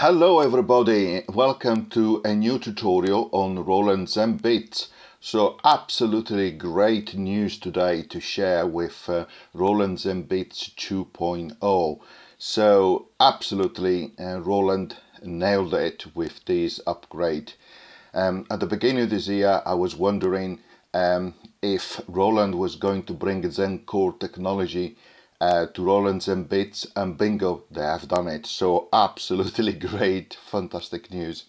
Hello everybody, welcome to a new tutorial on Roland ZenBeats. So absolutely great news today to share with uh, Roland ZenBeats 2.0. So absolutely uh, Roland nailed it with this upgrade. Um, at the beginning of this year I was wondering um, if Roland was going to bring ZenCore technology uh, to and ZenBeats and bingo they have done it. So absolutely great fantastic news.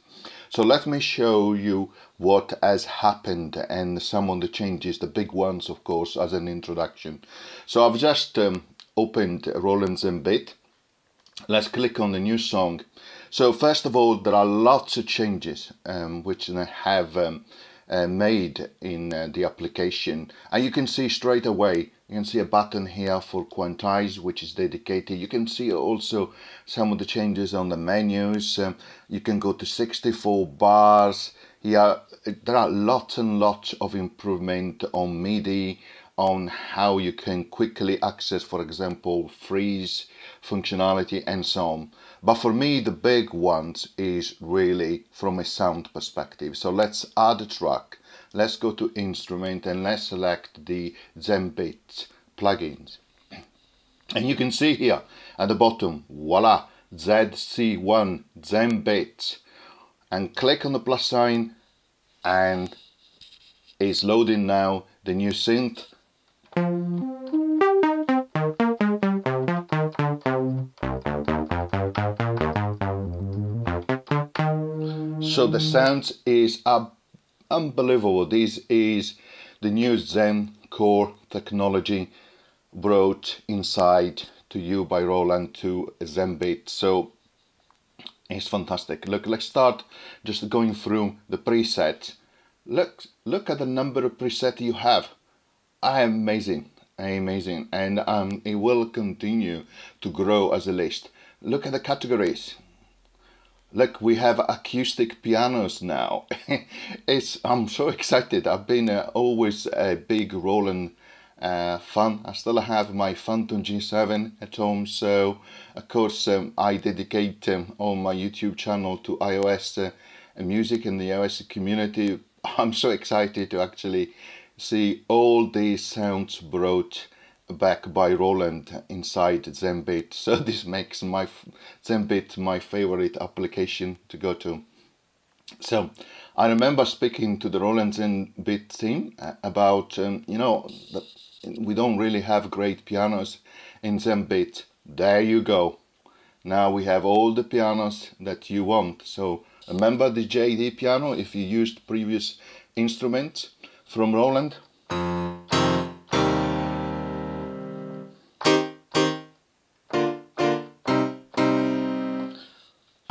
So let me show you what has happened and some of the changes the big ones of course as an introduction. So I've just um, opened and ZenBeat let's click on the new song. So first of all there are lots of changes um, which have um, uh, made in uh, the application. And you can see straight away you can see a button here for quantize which is dedicated. You can see also some of the changes on the menus. Um, you can go to 64 bars here uh, there are lots and lots of improvement on MIDI on how you can quickly access for example freeze functionality and so on but for me the big ones is really from a sound perspective so let's add a track let's go to instrument and let's select the ZenBeats plugins. And you can see here at the bottom, voila, ZC1 ZenBeats. And click on the plus sign and it's loading now the new synth. So the sound is unbelievable. This is the new Zen core technology brought inside to you by Roland to ZenBeat. So it's fantastic. Look, let's start just going through the presets. Look, look at the number of presets you have. I am amazing, amazing, and um, it will continue to grow as a list. Look at the categories look we have acoustic pianos now it's i'm so excited i've been uh, always a big roland uh, i still have my Fantom G7 at home so of course um, i dedicate um, on my youtube channel to ios uh, music in the ios community i'm so excited to actually see all these sounds brought back by Roland inside ZenBeat. So this makes my ZenBeat my favorite application to go to. So I remember speaking to the Roland ZenBeat team uh, about, um, you know, that we don't really have great pianos in ZenBeat. There you go. Now we have all the pianos that you want. So remember the JD piano if you used previous instruments from Roland?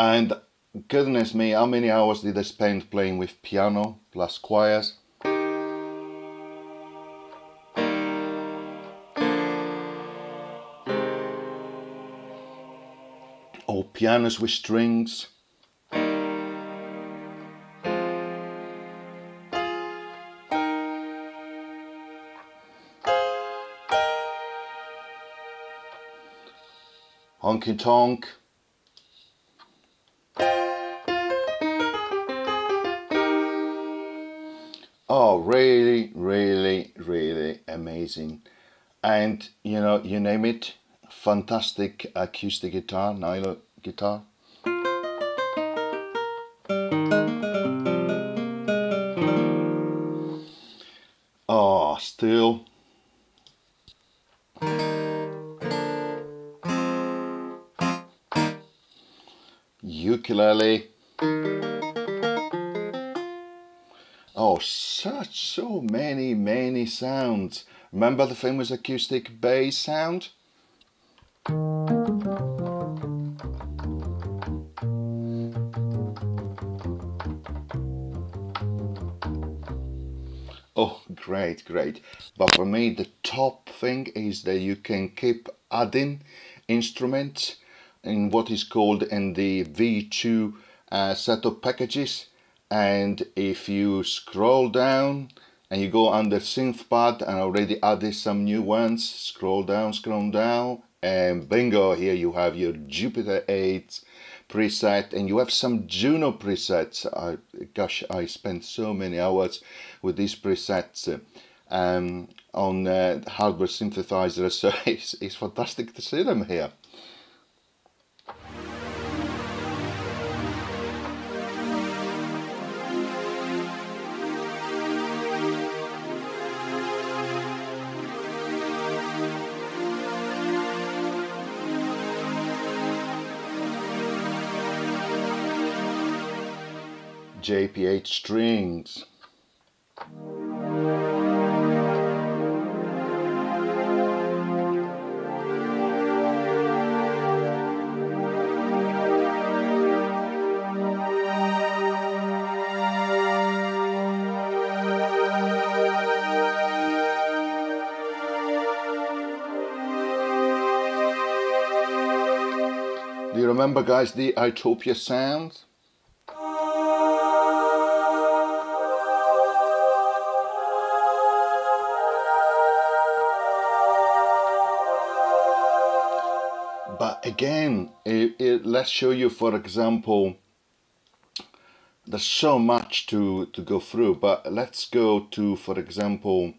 And goodness me, how many hours did I spend playing with piano plus choirs? Or pianos with strings. Honky tonk. Oh, really, really, really amazing. And, you know, you name it, fantastic acoustic guitar, nylon guitar. Oh, still. Ukulele. Oh, such, so many, many sounds. Remember the famous acoustic bass sound? Oh, great, great. But for me, the top thing is that you can keep adding instruments in what is called in the V2 uh, set of packages and if you scroll down and you go under synth pad and already added some new ones scroll down scroll down and bingo here you have your Jupiter 8 preset and you have some Juno presets. I, gosh I spent so many hours with these presets um, on uh, hardware synthesizer. So it's, it's fantastic to see them here JPH strings. Do you remember guys the Itopia sounds? Again it, it, let's show you for example there's so much to to go through but let's go to for example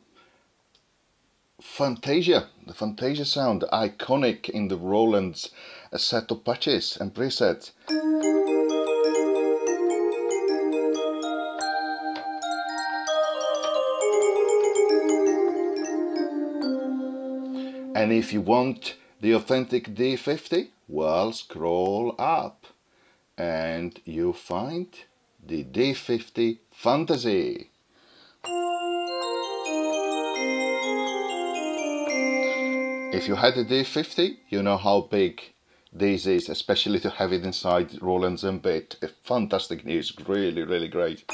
Fantasia the Fantasia sound iconic in the Roland's set of patches and presets. And if you want the authentic D50? Well, scroll up and you find the D50 Fantasy. If you had a D50, you know how big this is, especially to have it inside Roland Bit. Fantastic news, really, really great.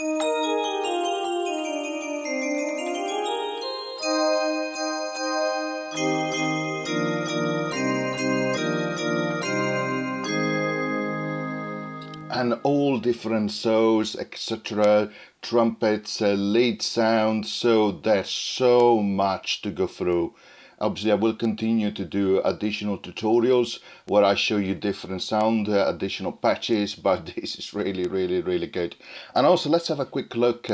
And all different sounds, etc. Trumpets, uh, lead sound. So there's so much to go through. Obviously, I will continue to do additional tutorials where I show you different sound, uh, additional patches, but this is really, really, really good. And also, let's have a quick look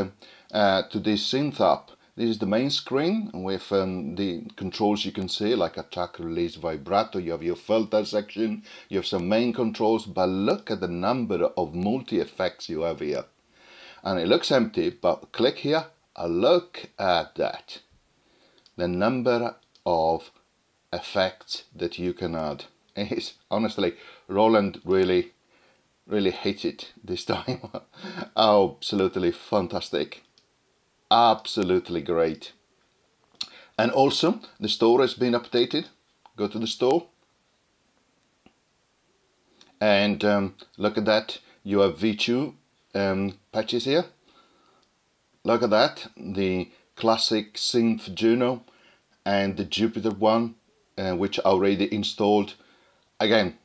uh, to this synth app. This is the main screen with um, the controls you can see like attack, release, vibrato. You have your filter section, you have some main controls, but look at the number of multi-effects you have here. And it looks empty, but click here and look at that. The number of effects that you can add. It's honestly, Roland really, really it this time. Absolutely fantastic absolutely great. And also, the store has been updated. Go to the store. And um, look at that. You have V2 um, patches here. Look at that. The classic Synth Juno and the Jupiter one, uh, which I already installed. Again,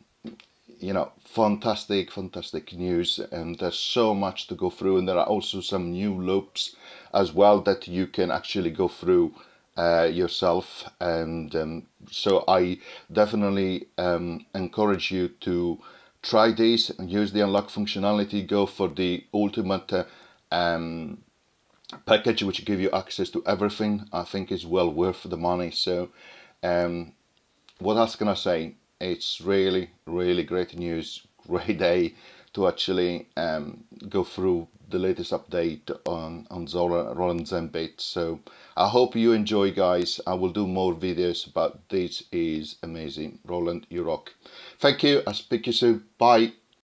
you know, fantastic, fantastic news. And there's so much to go through. And there are also some new loops as well that you can actually go through uh, yourself. And um, so I definitely um, encourage you to try this and use the unlock functionality. Go for the ultimate uh, um, package, which give you access to everything. I think is well worth the money. So, um, what else can I say? It's really really great news. Great day to actually um, go through the latest update on on Zola Roland ZenBeat so I hope you enjoy guys. I will do more videos but this. Is amazing. Roland you rock. Thank you. I'll speak to you soon. Bye